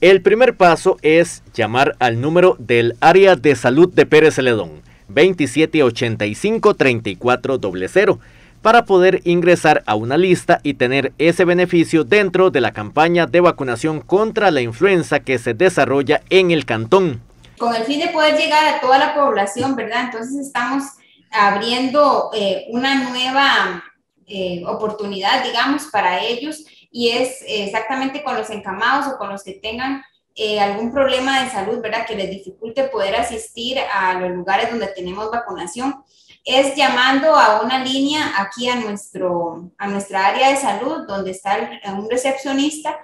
El primer paso es llamar al número del área de salud de Pérez Celedón, 2785-3400, para poder ingresar a una lista y tener ese beneficio dentro de la campaña de vacunación contra la influenza que se desarrolla en el cantón. Con el fin de poder llegar a toda la población, ¿verdad? Entonces estamos abriendo eh, una nueva eh, oportunidad, digamos, para ellos y es exactamente con los encamados o con los que tengan eh, algún problema de salud, ¿verdad? Que les dificulte poder asistir a los lugares donde tenemos vacunación, es llamando a una línea aquí a, nuestro, a nuestra área de salud, donde está un recepcionista,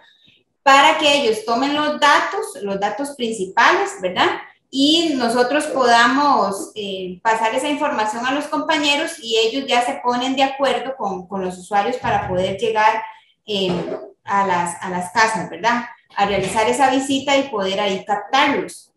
para que ellos tomen los datos, los datos principales, ¿verdad? Y nosotros podamos eh, pasar esa información a los compañeros y ellos ya se ponen de acuerdo con, con los usuarios para poder llegar eh, a, las, a las casas, ¿verdad? A realizar esa visita y poder ahí captarlos.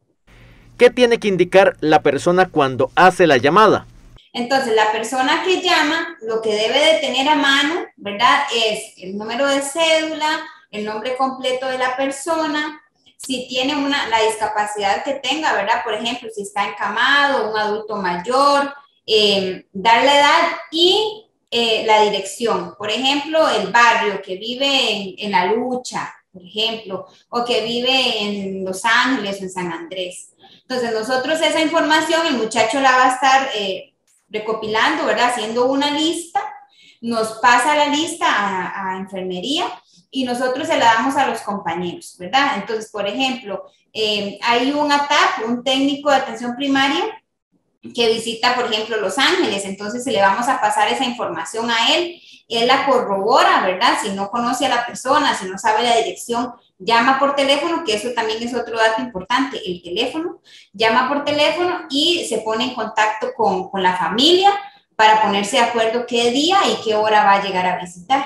¿Qué tiene que indicar la persona cuando hace la llamada? Entonces, la persona que llama, lo que debe de tener a mano, ¿verdad? Es el número de cédula, el nombre completo de la persona, si tiene una, la discapacidad que tenga, ¿verdad? Por ejemplo, si está encamado, un adulto mayor, eh, dar la edad y eh, la dirección. Por ejemplo, el barrio que vive en, La Lucha, por ejemplo, o que vive en Los Ángeles o en San Andrés. Entonces, nosotros esa información, el muchacho la va a estar eh, recopilando, ¿verdad? Haciendo una lista, nos pasa la lista a, enfermería y nosotros se la damos a los compañeros, ¿verdad? Entonces, por ejemplo, eh, hay un ATAP, un técnico de atención primaria, que visita, por ejemplo, Los Ángeles, entonces se le vamos a pasar esa información a él, él la corrobora, ¿verdad? Si no conoce a la persona, si no sabe la dirección, llama por teléfono, que eso también es otro dato importante, el teléfono, llama por teléfono y se pone en contacto con, con la familia para ponerse de acuerdo qué día y qué hora va a llegar a visitar.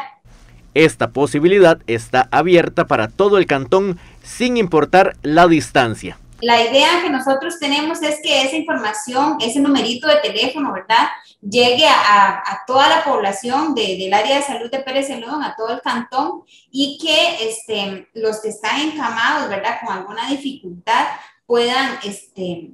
Esta posibilidad está abierta para todo el cantón sin importar la distancia la idea que nosotros tenemos es que esa información, ese numerito de teléfono, ¿verdad? Llegue a, toda la población del área de salud de Pérez Celedón, a todo el cantón, y que este, los que están encamados, ¿verdad? Con alguna dificultad puedan este,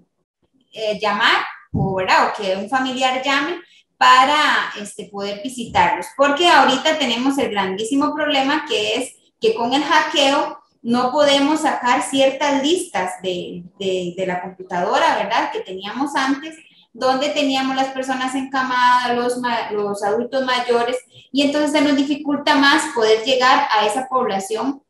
eh, llamar, o, ¿verdad? O que un familiar llame para este, poder visitarlos. Porque ahorita tenemos el grandísimo problema que es que con el hackeo no podemos sacar ciertas listas de, la computadora, ¿verdad? Que teníamos antes, donde teníamos las personas encamadas, los, los adultos mayores, y entonces se nos dificulta más poder llegar a esa población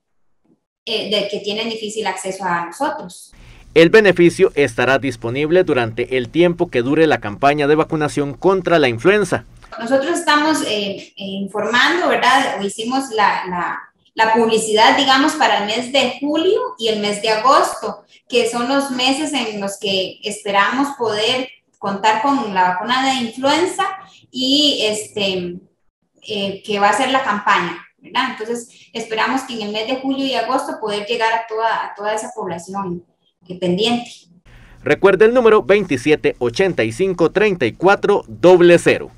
eh, de que tiene difícil acceso a nosotros. El beneficio estará disponible durante el tiempo que dure la campaña de vacunación contra la influenza. Nosotros estamos eh, informando, ¿verdad? O hicimos la la publicidad, digamos, para el mes de julio y el mes de agosto, que son los meses en los que esperamos poder contar con la vacuna de influenza y este, eh, que va a ser la campaña. Entonces, esperamos que en el mes de julio y agosto poder llegar a toda, a toda esa población pendiente. Recuerde el número 2785 3400.